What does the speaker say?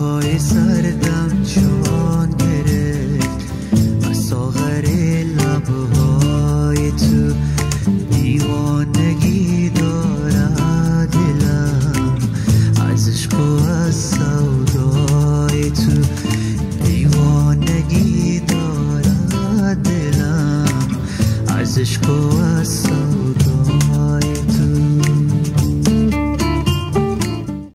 voice as escoas.